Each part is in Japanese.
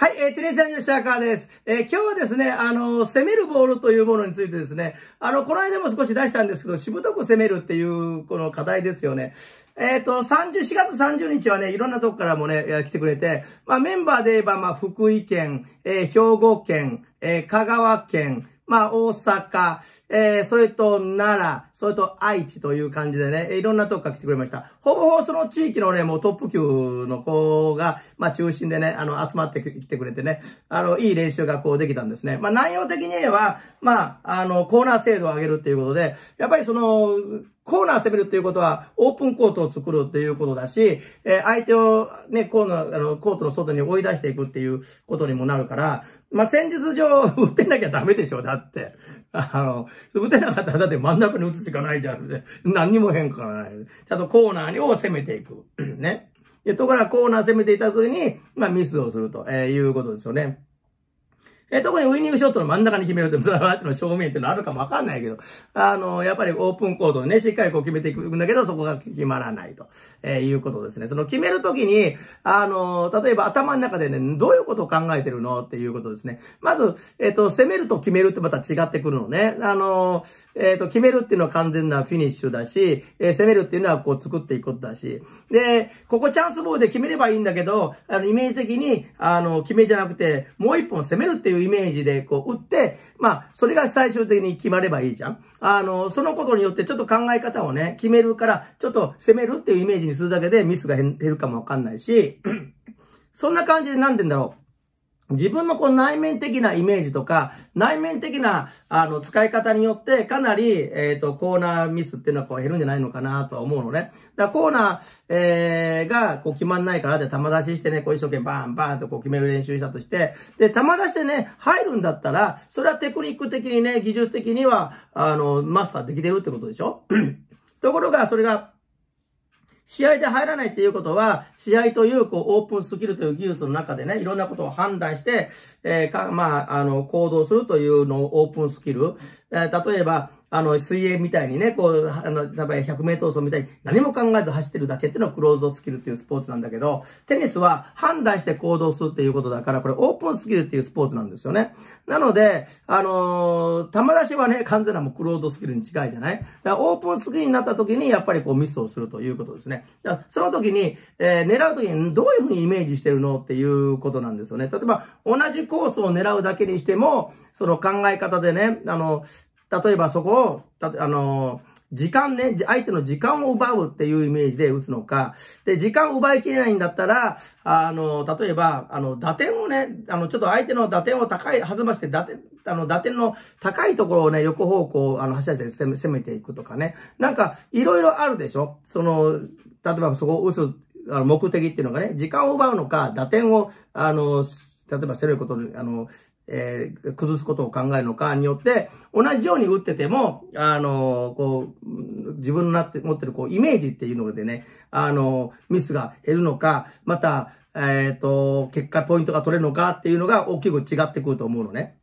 はい、えー、テレサニュシャーカーです。えー、今日はですね、あのー、攻めるボールというものについてですね、あの、この間も少し出したんですけど、しぶとく攻めるっていう、この課題ですよね。えっ、ー、と、30、4月30日はね、いろんなとこからもね、来てくれて、まあ、メンバーで言えば、まあ、福井県、えー、兵庫県、えー、香川県、まあ、大阪、えー、それと奈良、それと愛知という感じでね、いろんなとこから来てくれました。ほぼほぼその地域のね、もうトップ級の子が、まあ中心でね、あの、集まってきてくれてね、あの、いい練習がこうできたんですね。まあ内容的に言えば、まあ、あの、コーナー精度を上げるっていうことで、やっぱりその、コーナー攻めるっていうことは、オープンコートを作るっていうことだし、えー、相手をね、コーナー、あの、コートの外に追い出していくっていうことにもなるから、まあ、戦術上、打てなきゃダメでしょ、だって。あの、打てなかったらだって真ん中に打つしかないじゃん。ね、何にも変化がない。ちゃんとコーナーにを攻めていく。ね。で、ところがコーナー攻めていた時に、まあミスをすると、えー、いうことですよね。え特にウイニングショットの真ん中に決めるって、それはの正面っていうのあるかもわかんないけど、あの、やっぱりオープンコードをね、しっかりこう決めていくんだけど、そこが決まらないと、えー、いうことですね。その決めるときに、あの、例えば頭の中でね、どういうことを考えてるのっていうことですね。まず、えっ、ー、と、攻めると決めるってまた違ってくるのね。あの、えっ、ー、と、決めるっていうのは完全なフィニッシュだし、え攻めるっていうのはこう作っていくことだし。で、ここチャンスボールで決めればいいんだけど、あの、イメージ的に、あの、決めじゃなくて、もう一本攻めるっていうイメージで、こう、打って、まあ、それが最終的に決まればいいじゃん。あの、そのことによってちょっと考え方をね、決めるから、ちょっと攻めるっていうイメージにするだけでミスが減るかもわかんないし、そんな感じで何て言うんだろう。自分のこう内面的なイメージとか、内面的な、あの、使い方によって、かなり、えっ、ー、と、コーナーミスっていうのはこう減るんじゃないのかなとは思うのね。だからコーナー、えー、が、こう決まんないからで、球出ししてね、こう一生懸命バーンバーンとこう決める練習したとして、で、球出してね、入るんだったら、それはテクニック的にね、技術的には、あの、マスターできてるってことでしょ？ところが、それが、試合で入らないっていうことは、試合という、こう、オープンスキルという技術の中でね、いろんなことを判断して、えー、か、まあ、あの、行動するというのをオープンスキル。えー、例えば、あの、水泳みたいにね、こう、あの、例えば100メートル走みたいに何も考えず走ってるだけっていうのはクローズドスキルっていうスポーツなんだけど、テニスは判断して行動するっていうことだから、これオープンスキルっていうスポーツなんですよね。なので、あのー、球出しはね、完全なもうクローズドスキルに近いじゃない？だからオープンスキルになった時に、やっぱりこうミスをするということですね。だからその時に、えー、狙う時にどういうふうにイメージしてるのっていうことなんですよね。例えば、同じコースを狙うだけにしても、その考え方でね、あの、例えばそこを、あの、時間ね、相手の時間を奪うっていうイメージで打つのか、で、時間を奪いきれないんだったら、あの、例えば、あの、打点をね、あの、ちょっと相手の打点を高い、弾まして、打点、あの、打点の高いところをね、横方向、あの、走らせて攻め攻めていくとかね。なんか、いろいろあるでしょ？その、例えばそこを打つ、あの、目的っていうのがね、時間を奪うのか、打点を、あの、例えば攻めることに、あの、えー、崩すことを考えるのかによって、同じように打ってても、あの、こう、自分のなって、持ってるこう、イメージっていうのでね、あの、ミスが減るのか、また、えっ、と、結果ポイントが取れるのかっていうのが大きく違ってくると思うのね。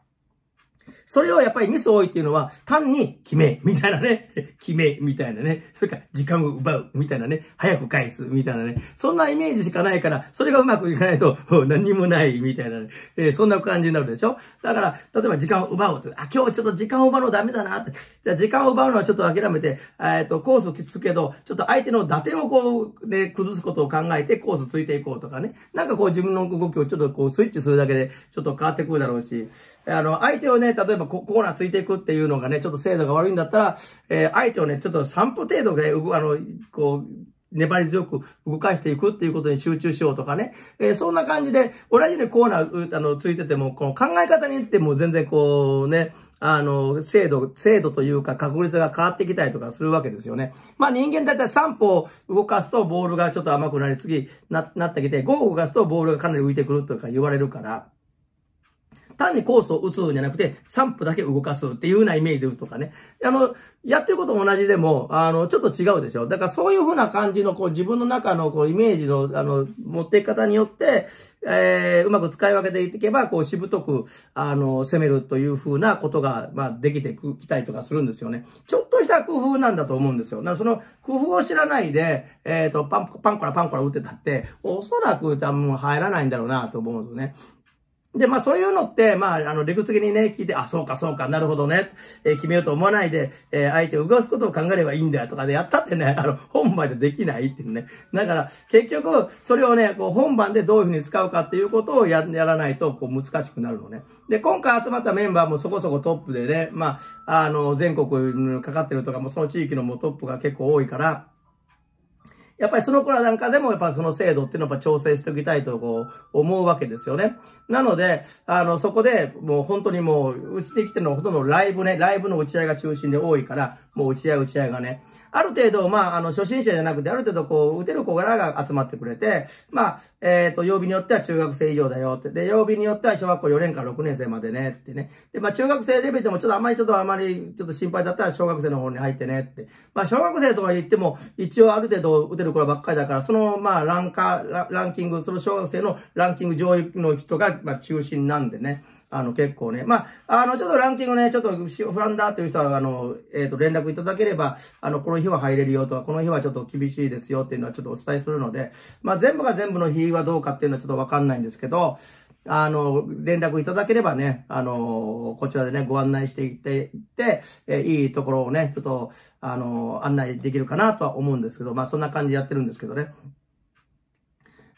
それをやっぱりミス多いっていうのは、単に決め、みたいなね。決め、みたいなね。それから時間を奪う、みたいなね。早く返す、みたいなね。そんなイメージしかないから、それがうまくいかないと、何もない、みたいなね。えー、そんな感じになるでしょ？だから、例えば時間を奪おうと。あ、今日ちょっと時間を奪うのダメだなって。じゃあ時間を奪うのはちょっと諦めて、えっ、と、コースをきつくけど、ちょっと相手の打点をこう、ね、崩すことを考えてコースついていこうとかね。なんかこう自分の動きをちょっとこうスイッチするだけで、ちょっと変わってくるだろうし、あの、相手をね、例えばえばコーナーついていくっていうのがね、ちょっと精度が悪いんだったら、えー、相手をね、ちょっと3歩程度で、あの、こう、粘り強く動かしていくっていうことに集中しようとかね。えー、そんな感じで、同じようにコーナー、あの、ついてても、この考え方によっても全然こうね、あの、精度、精度というか確率が変わってきたりとかするわけですよね。まあ人間だいたい3歩動かすとボールがちょっと甘くなり次な、なってきて、5歩動かすとボールがかなり浮いてくるとか言われるから、単にコースを打つんじゃなくて、3歩だけ動かすっていうようなイメージで打つとかね。あの、やってることも同じでも、あの、ちょっと違うでしょ。だからそういうふうな感じの、こう、自分の中の、こう、イメージの、あの、持っていき方によって、えー、うまく使い分けていけば、こう、しぶとく、あの、攻めるというふうなことが、まあ、できてきたりとかするんですよね。ちょっとした工夫なんだと思うんですよ。だからその、工夫を知らないで、えっ、ー、と、パン、パンコラパンコラ打ってたって、おそらく多分入らないんだろうなと思うんですよね。で、まあそういうのって、まあ、あの、理屈的にね、聞いて、あ、そうかそうか、なるほどね、えー、決めようと思わないで、えー、相手を動かすことを考えればいいんだよとかでやったってね、あの、本番でできないっていうね。だから、結局、それをね、こう、本番でどういうふうに使うかっていうことをや、やらないと、こう、難しくなるのね。で、今回集まったメンバーもそこそこトップでね、まあ、あの、全国にかかってるとかも、その地域のもトップが結構多いから、やっぱりその頃なんかでも、やっぱその制度っていうのをやっぱ調整しておきたいとこう思うわけですよね。なので、あの、そこでもう本当にもう、うちできてるのはほとんどライブね、ライブの打ち合いが中心で多いから、もう打ち合い打ち合いがね、ある程度、まあ、あの、初心者じゃなくて、ある程度こう、打てる子らが集まってくれて、まあ、えっ、ー、と、曜日によっては中学生以上だよって。で、曜日によっては小学校4年から6年生までねってね。で、まあ、中学生レベルでもちょっとあんまりちょっとあまりちょっと心配だったら小学生の方に入ってねって。まあ、小学生とか言っても、一応ある程度打てる子らばっかりだから、その、まあ、ランカー、ランキング、その小学生のランキング上位の人が、まあ、中心なんでね。あの、結構ね。まあ、あの、ちょっとランキングね、ちょっと不安だという人は、あの、えっ、ー、と、連絡いただければ、あの、この日は入れるよとか、この日はちょっと厳しいですよっていうのはちょっとお伝えするので、まあ、全部が全部の日はどうかっていうのはちょっとわかんないんですけど、あの、連絡いただければね、あの、こちらでね、ご案内していっていって、えいいところをね、ちょっと、あの、案内できるかなとは思うんですけど、まあ、そんな感じでやってるんですけどね。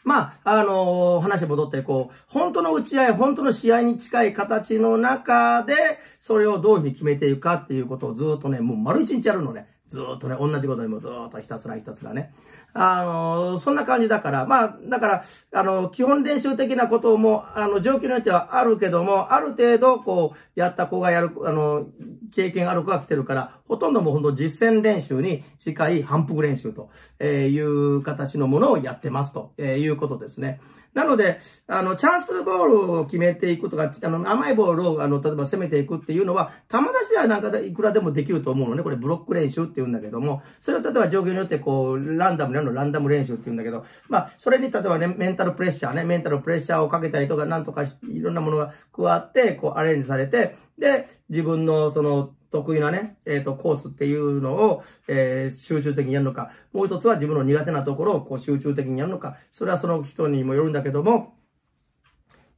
まあ、あのー、話戻って、こう、本当の打ち合い、本当の試合に近い形の中で、それをどういうふうに決めていくかっていうことをずっとね、もう丸一日やるのね。ずっとね、同じことにもずっとひたすらひたすらね。あの、そんな感じだから、まあ、だから、あの、基本練習的なことも、あの、状況によってはあるけども、ある程度、こう、やった子がやる、あの、経験ある子が来てるから、ほとんどもう本当実践練習に近い反復練習という形のものをやってますということですね。なので、あの、チャンスボールを決めていくとか、あの、甘いボールを、あの、例えば攻めていくっていうのは、球出しではなんかいくらでもできると思うのね。これブロック練習って言うんだけども、それを例えば状況によってこう、ランダムなのランダム練習って言うんだけど、まあ、それに例えばね、メンタルプレッシャーね、メンタルプレッシャーをかけたりとか、なんとかいろんなものが加わって、こう、アレンジされて、で、自分のその、得意なね、えっ、ー、と、コースっていうのを、えー、集中的にやるのか、もう一つは自分の苦手なところをこう集中的にやるのか、それはその人にもよるんだけども、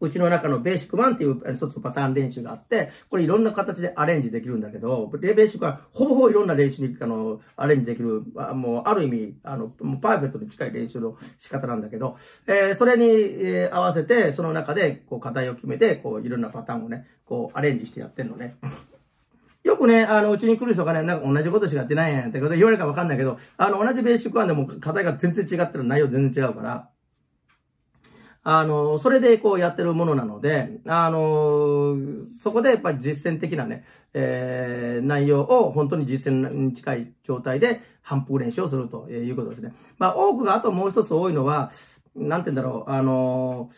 うちの中のベーシックマンっていう一つのパターン練習があって、これいろんな形でアレンジできるんだけど、ベーシックはほぼほぼいろんな練習にあのアレンジできる、もうある意味、あの、パーフェクトに近い練習の仕方なんだけど、えー、それに、え、合わせて、その中でこう課題を決めて、こういろんなパターンをね、こうアレンジしてやってんのね。よくね、あの、うちに来る人がね、なんか同じことしかやってないやんってこと言われるかわかんないけど、あの、同じベーシックワンでも課題が全然違ってる内容全然違うから、あの、それでこうやってるものなので、あの、そこでやっぱり実践的なね、えー、内容を本当に実践に近い状態で反復練習をするということですね。まあ、多くがあともう一つ多いのは、なんて言うんだろう、あの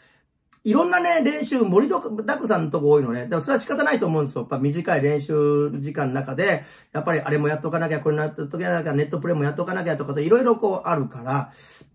いろんなね、練習盛りだくさんのとこ多いのね。でもそれは仕方ないと思うんですよ。やっぱ短い練習時間の中で、やっぱりあれもやっとかなきゃ、これなっとかなきゃ、ネットプレイもやっとかなきゃとかといろいろこうあるから、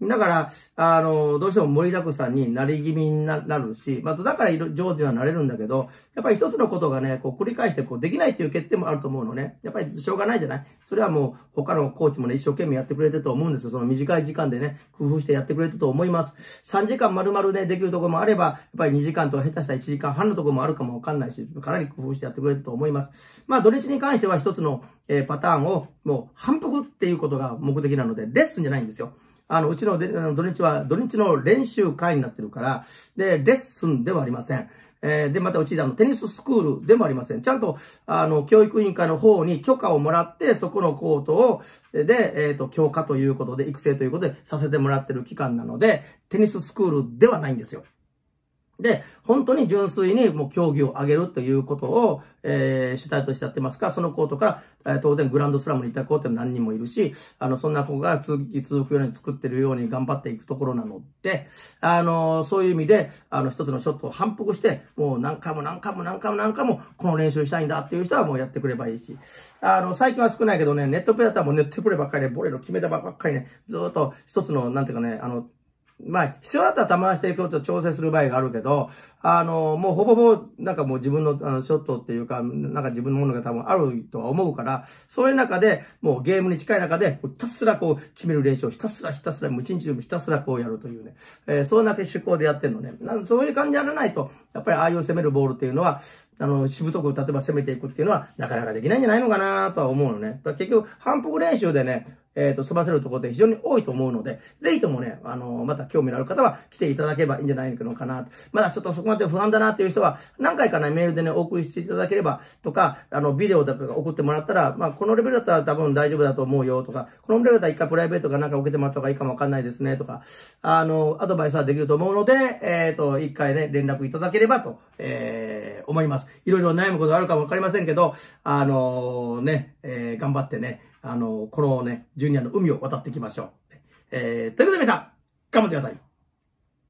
だから、あの、どうしても盛りだくさんになり気味になるし、まあ、だから上手にはなれるんだけど、やっぱり一つのことがね、こう繰り返してこうできないっていう欠点もあると思うのね。やっぱりしょうがないじゃない？それはもう他のコーチもね、一生懸命やってくれてると思うんですよ。その短い時間でね、工夫してやってくれてると思います。3時間丸々ね、できるところもあれば、やっぱり2時間とか下手したら1時間半のところもあるかもわかんないし、かなり工夫してやってくれると思います。まあ土日に関しては一つの、えパターンをもう反復っていうことが目的なので、レッスンじゃないんですよ。あの、うちの土日は土日の練習会になってるから、で、レッスンではありません。えー、で、またうちであの、テニススクールでもありません。ちゃんと、あの、教育委員会の方に許可をもらって、そこのコートを、で、えっ、ー、と、教科ということで、育成ということでさせてもらってる期間なので、テニススクールではないんですよ。で、本当に純粋にもう競技を上げるということを、えー、主体としてやってますから、そのコートから、えー、当然グランドスラムにいた子って何人もいるし、あの、そんな子が続き続くように作ってるように頑張っていくところなので、あの、そういう意味で、あの、一つのショットを反復して、もう何回も何回も何回も何回もこの練習したいんだっていう人はもうやってくればいいし、あの、最近は少ないけどね、ネットプレーだったらもうネットプレーばっかりで、ボレロ決めたばっかりね、ずっと一つの、なんていうかね、あの、まあ、必要だったら球出していくと調整する場合があるけど、あの、もうほぼほぼ、なんかもう自分のあのショットっていうか、なんか自分のものが多分あるとは思うから、そういう中で、もうゲームに近い中で、ひたすらこう、決める練習をひたすらひたすら、もう一日でもひたすらこうやるというね、えー、そういうな趣向でやってるのね。なんそういう感じやらないと、やっぱりああいう攻めるボールっていうのは、あの、しぶとく例えば攻めていくっていうのは、なかなかできないんじゃないのかなとは思うのね。結局、反復練習でね、えっ、ー、と、済ませるところで非常に多いと思うので、ぜひともね、あの、また興味のある方は来ていただければいいんじゃないのかな。まだちょっとそこまで不安だなっていう人は、何回かね、メールでね、お送りしていただければ、とか、あの、ビデオとか送ってもらったら、まあ、このレベルだったら多分大丈夫だと思うよとか、このレベルだったら一回プライベートかなんか受けてもらった方がいいかもわかんないですね、とか、あの、アドバイスはできると思うので、えっ、ー、と、一回ね、連絡いただければと、えー、思います。いろいろ悩むことあるかもわかりませんけど、あのー、ね、えー、頑張ってね、あの、このね、ジュニアの海を渡っていきましょう。えー、ということで皆さん、頑張ってください。